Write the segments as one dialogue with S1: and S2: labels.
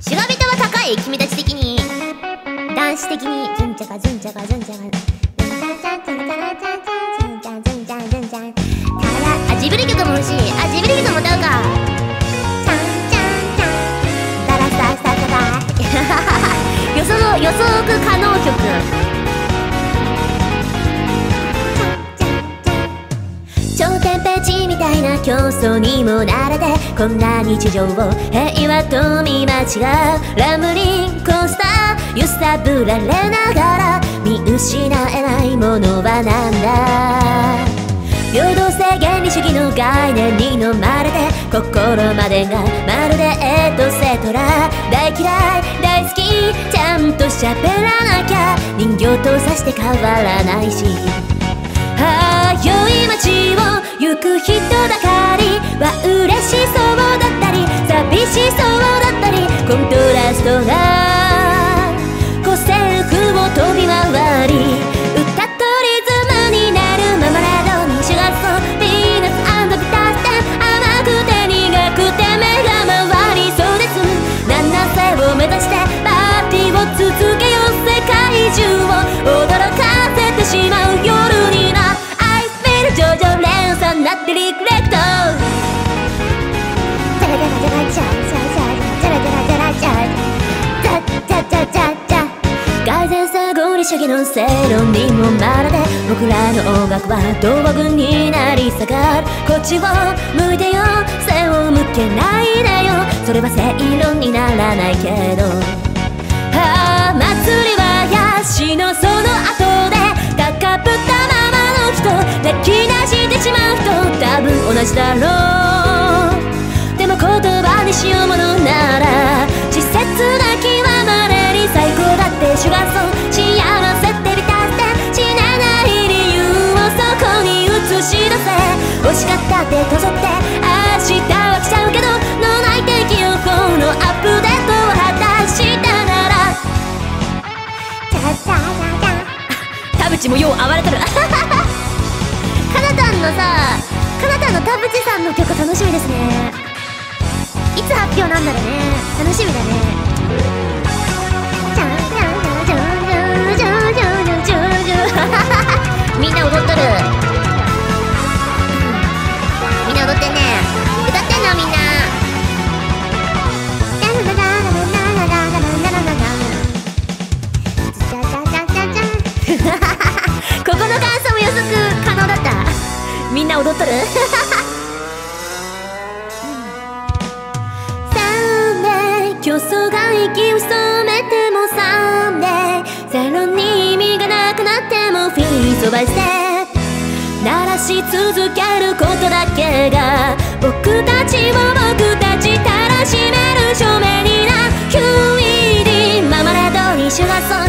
S1: シュガビトは高い君たち的に。男子的に。ズンチャカズンチャカズンチャカ。あジブリ曲も欲しい。あジブリ曲も歌うか。ダラサササダ予想予測可能頂点ページみたいな競争にも慣れてこんな日常を平和と見間違う。ラムリンコースター揺さぶられながら見失えないものはなんだ。平等性原理主義の概念に飲まれて心までがまるでエトセトラ大嫌い大好きちゃんと喋らなきゃ。人形とさして変わらないし。い街を行く人だかり。は嬉しそうだったり寂しそうだったり。コントラストが個性譜を飛び回り。歌とリズムになるママラドにシュガーソーピーナッツビタステン甘くて苦くて目が回り。そうです。七瀬を目指してパーティーを続けよう。世界中善性合理主義の正論にもまるで僕らの音楽は道具になり下がる。こっちを向いてよ背を向けないでよ。それは正論にならないけど。ああ祭りはヤシのその後で高ぶったままの人。泣き出してしまう人。多分同じだろう。暴れとる。かなたんのさかなたんの田淵さんの曲楽しみですね。いつ発表なんだろうね。楽しみだね。ったみんな踊っとる？サンデー競争が息を潜めてもサンデーゼロに意味がなくなってもフィーソバイステ鳴らし続けることだけが僕たちを僕たちたらしめる証明にな QED ママレードにシュガー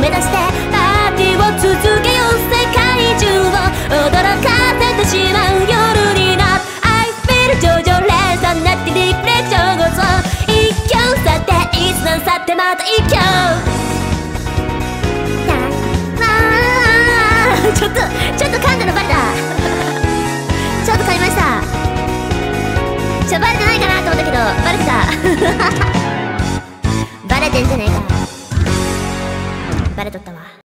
S1: 目指してパーティーを続けよう世界中を驚かせてしまう夜にな I feel ジョジョ連鎖なってリフレクションごと一挙さていつなんさってまた一挙 ちょっとちょっと噛んだのバレた。ちょっと噛みました。ちょバレてないかなと思ったけどバレてた。バレてんじゃねえかバレとったわ。